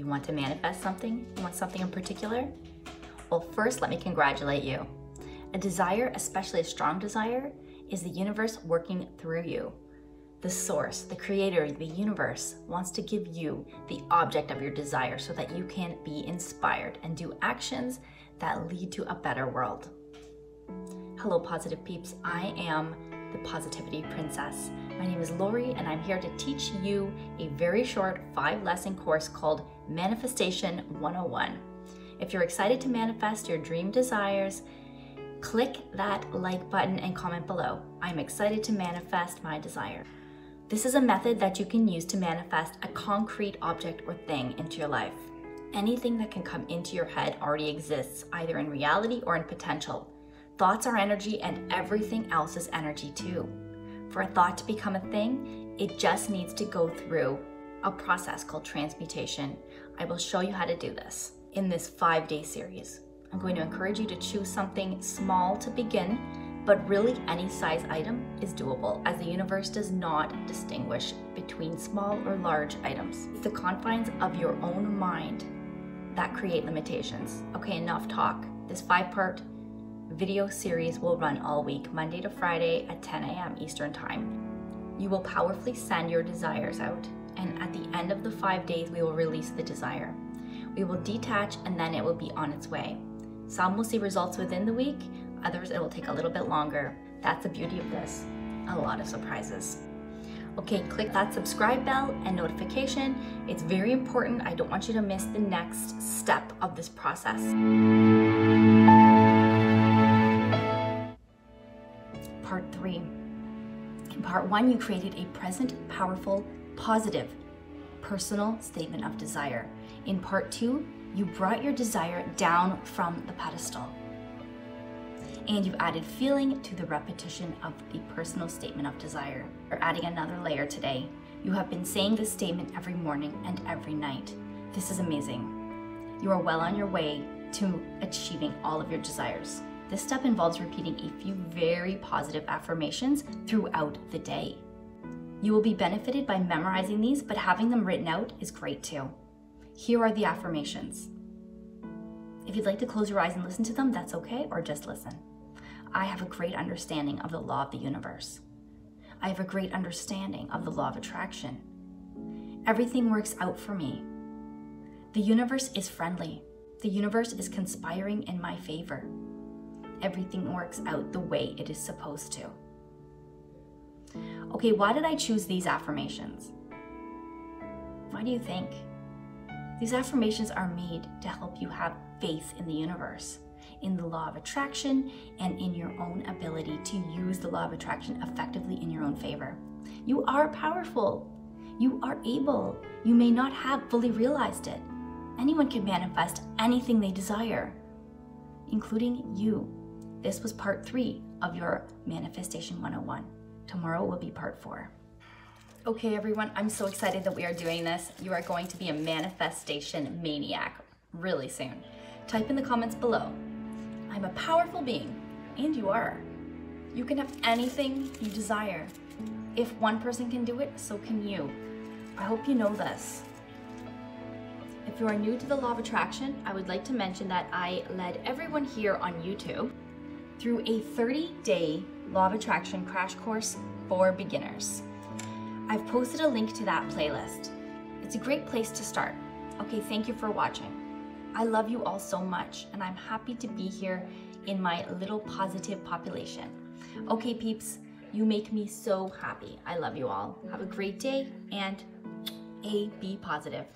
You want to manifest something? You want something in particular? Well, first, let me congratulate you. A desire, especially a strong desire, is the universe working through you. The source, the creator, the universe wants to give you the object of your desire so that you can be inspired and do actions that lead to a better world. Hello, positive peeps. I am the Positivity Princess. My name is Lori, and I'm here to teach you a very short five lesson course called Manifestation 101. If you're excited to manifest your dream desires, click that like button and comment below. I'm excited to manifest my desire. This is a method that you can use to manifest a concrete object or thing into your life. Anything that can come into your head already exists, either in reality or in potential. Thoughts are energy, and everything else is energy too. For a thought to become a thing, it just needs to go through a process called transmutation. I will show you how to do this in this five day series. I'm going to encourage you to choose something small to begin but really, any size item is doable as the universe does not distinguish between small or large items. It's the confines of your own mind that create limitations. Okay, enough talk. This five part video series will run all week, Monday to Friday at 10 a.m. Eastern Time. You will powerfully send your desires out, and at the end of the five days, we will release the desire. We will detach and then it will be on its way. Some will see results within the week, Others, it will take a little bit longer. That's the beauty of this. A lot of surprises. Okay, click that subscribe bell and notification. It's very important. I don't want you to miss the next step of this process. Part three. In part one, you created a present, powerful, positive, personal statement of desire. In part two, you brought your desire down from the pedestal and you've added feeling to the repetition of the personal statement of desire. We're adding another layer today. You have been saying this statement every morning and every night. This is amazing. You are well on your way to achieving all of your desires. This step involves repeating a few very positive affirmations throughout the day. You will be benefited by memorizing these, but having them written out is great too. Here are the affirmations. If you'd like to close your eyes and listen to them, that's okay, or just listen. I have a great understanding of the law of the universe. I have a great understanding of the law of attraction. Everything works out for me. The universe is friendly. The universe is conspiring in my favor. Everything works out the way it is supposed to. Okay, why did I choose these affirmations? Why do you think? These affirmations are made to help you have faith in the universe in the law of attraction and in your own ability to use the law of attraction effectively in your own favor. You are powerful. You are able. You may not have fully realized it. Anyone can manifest anything they desire, including you. This was part three of your Manifestation 101. Tomorrow will be part four. Okay, everyone, I'm so excited that we are doing this. You are going to be a manifestation maniac really soon. Type in the comments below I'm a powerful being, and you are. You can have anything you desire. If one person can do it, so can you. I hope you know this. If you are new to the law of attraction, I would like to mention that I led everyone here on YouTube through a 30 day law of attraction crash course for beginners. I've posted a link to that playlist. It's a great place to start. Okay, thank you for watching. I love you all so much, and I'm happy to be here in my little positive population. Okay, peeps, you make me so happy. I love you all. Have a great day and A, be positive.